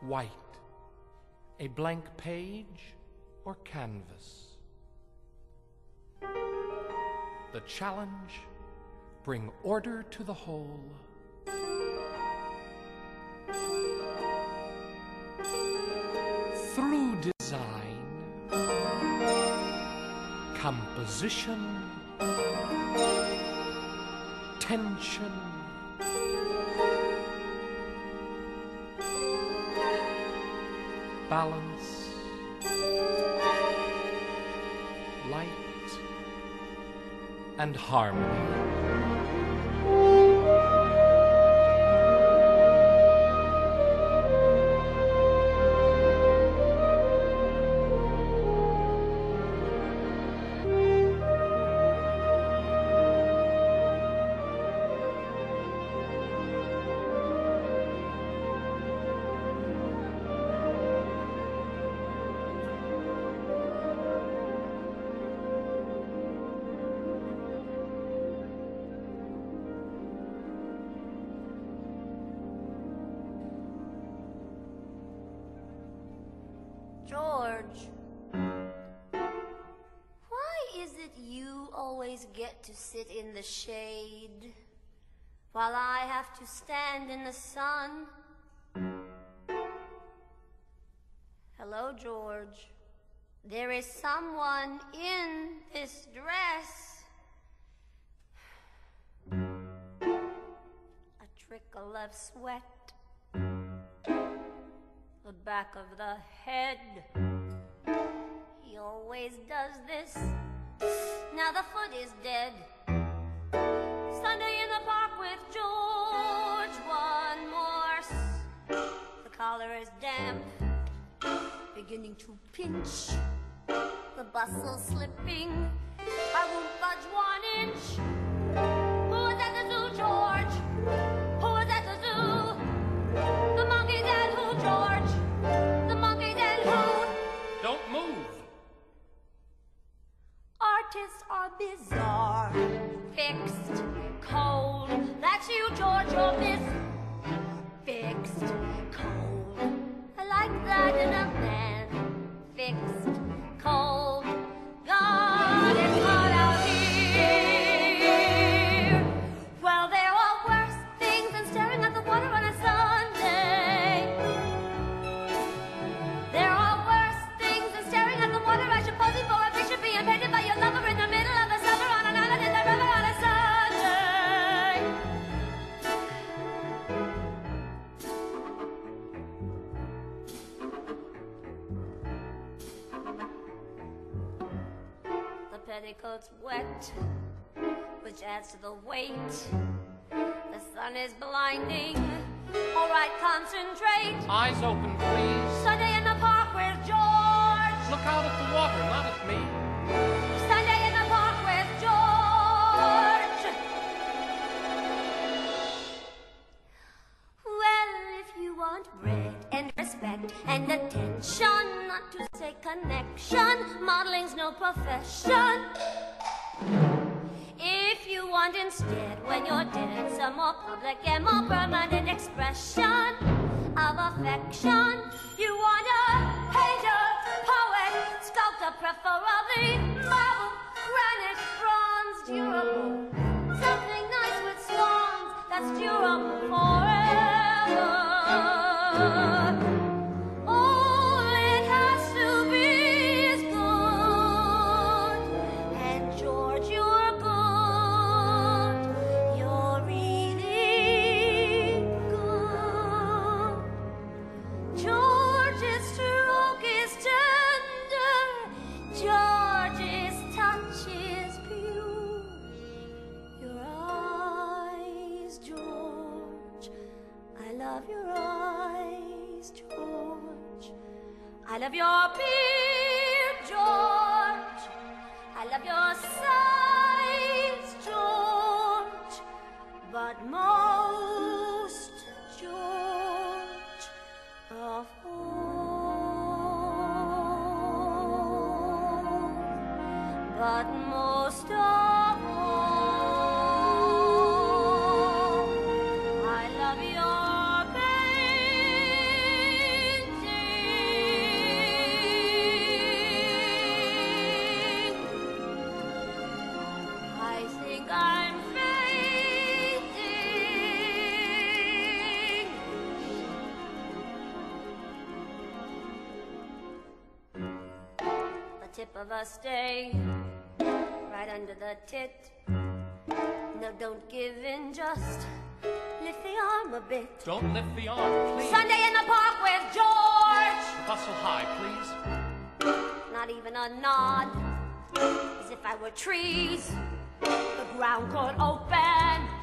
white, a blank page or canvas. The challenge bring order to the whole. Through design, composition, tension, balance, light, and harmony. George. Why is it you always get to sit in the shade while I have to stand in the sun? Hello, George. There is someone in this dress. A trickle of sweat the back of the head. He always does this. Now the foot is dead. Sunday in the park with George, one more. The collar is damp, beginning to pinch. The bustle slipping. I won't budge one inch. Bizarre, fixed, cold. That's you, George, you're fixed, cold. I like that in a man. Fixed, petticoat's wet, which adds to the weight. The sun is blinding. All right, concentrate. Eyes open, please. Sunday in the park with George. Look out at the water, not at me. Connection, modeling's no profession. If you want instead, when you're dead, some more public and more permanent expression of affection, you want a painter, poet, sculptor, preferably love your eyes, George. I love your beard, George. I love your size, George. But most, George, of all. But most of tip of a stay, right under the tit. Now don't give in, just lift the arm a bit. Don't lift the arm, please. Sunday in the park with George. Bustle high, please. Not even a nod, as if I were trees. The ground could open.